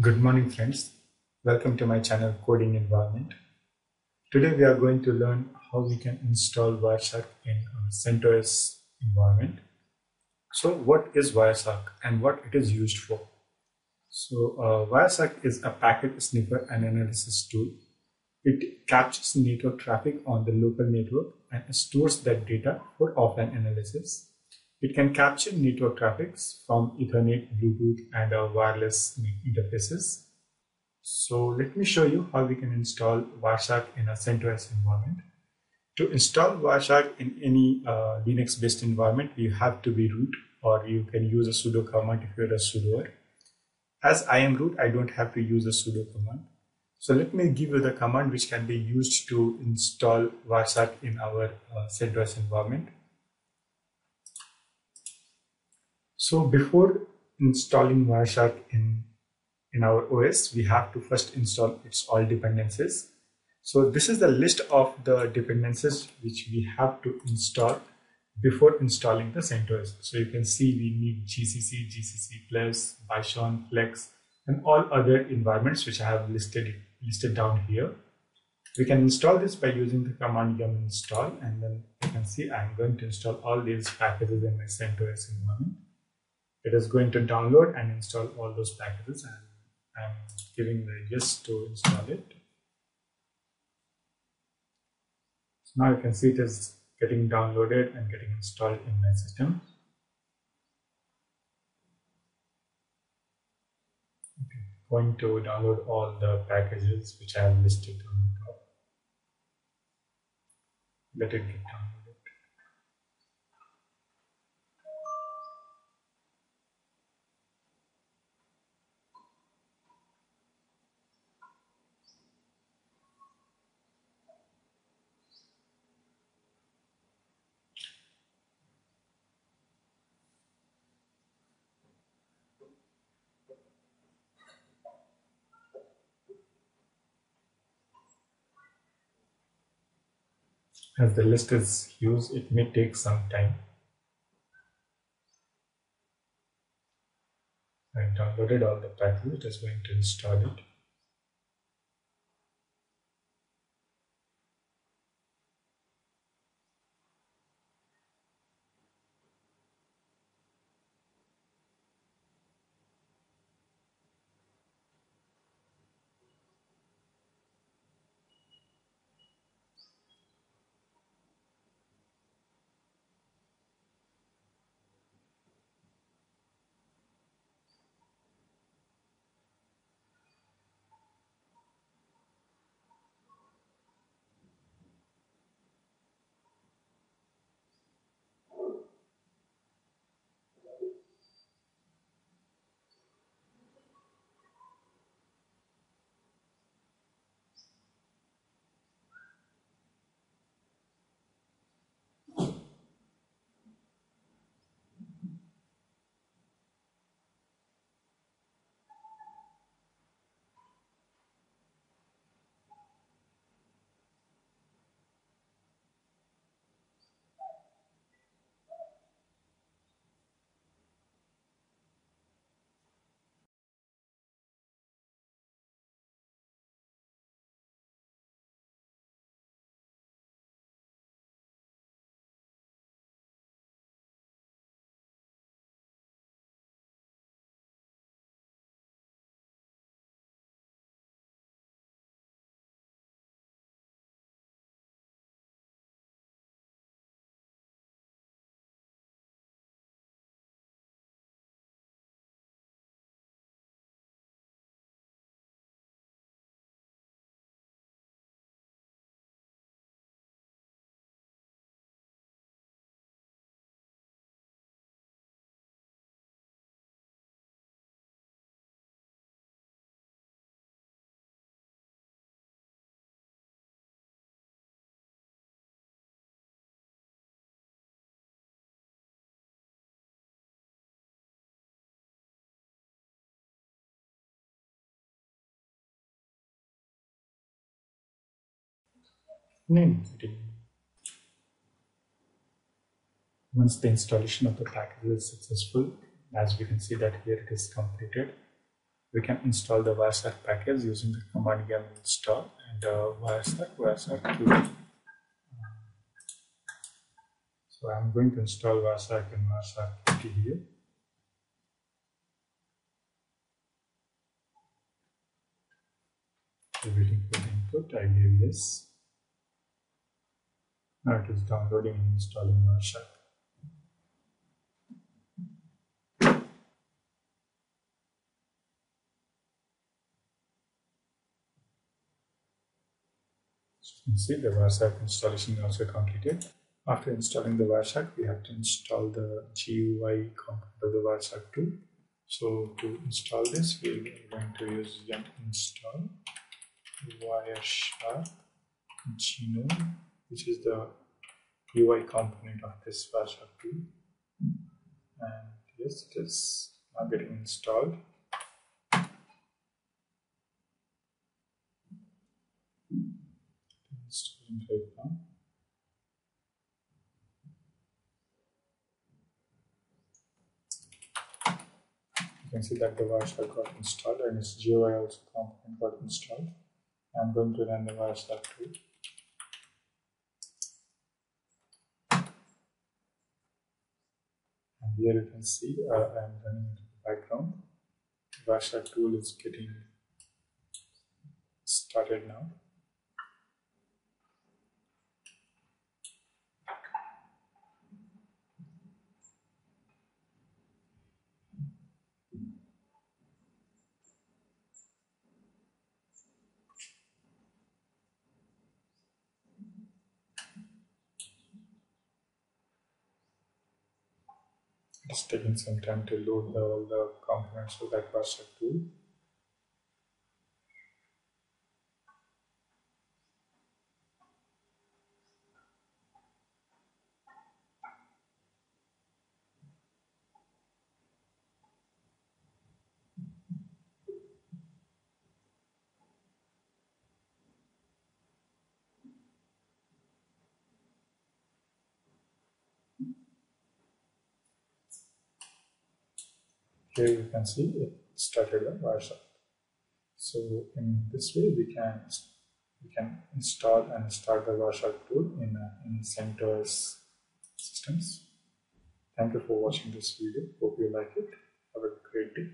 Good morning friends. Welcome to my channel Coding Environment. Today we are going to learn how we can install Wireshark in a CentOS environment. So what is Wireshark and what it is used for? So uh, Wireshark is a packet sniffer and analysis tool. It captures network traffic on the local network and stores that data for offline analysis. It can capture network traffics from Ethernet, Bluetooth, and uh, wireless interfaces. So let me show you how we can install Wireshark in a CentOS environment. To install Wireshark in any uh, Linux-based environment, you have to be root or you can use a sudo command if you're a sudoer. As I am root, I don't have to use a sudo command. So let me give you the command which can be used to install Wireshark in our uh, CentOS environment. So before installing Wireshark in, in our OS, we have to first install its all dependencies. So this is the list of the dependencies which we have to install before installing the CentOS. So you can see we need GCC, GCC Plus, Bison, Flex, and all other environments which I have listed listed down here. We can install this by using the command yum install and then you can see I'm going to install all these packages in my CentOS environment it is going to download and install all those packages and I'm giving the yes to install it. So now you can see it is getting downloaded and getting installed in my system. Going to download all the packages which I have listed on the top. Let it get downloaded. As the list is huge, it may take some time. I downloaded all the packages, just going to install it. Name Once the installation of the package is successful, as we can see that here it is completed, we can install the Wireshark package using the command yum install and uh, Wireshark, Wireshark. So I'm going to install Wireshark and Wireshark here. waiting for the input, I gave yes. Now it is downloading and installing. So you can see the Wireshark installation also completed. After installing the Wireshark, we have to install the GUI component of the Wireshark tool. So to install this, we are going to use yum install Wireshark GNOME, which is the UI component of this version 2 and yes it is now getting installed. Installing right now you can see that the Wireshark got installed and its GUI also component got installed. I'm going to run the Wireshark 2 here you can see uh, I'm running into the background. Wireshark tool is getting started now. It's taking some time to load the, all the components of that Wireshark tool. Here you can see it started a Wireshark. So in this way we can we can install and start the Wireshark tool in, uh, in CentOS systems. Thank you for watching this video. Hope you like it. Have a great day.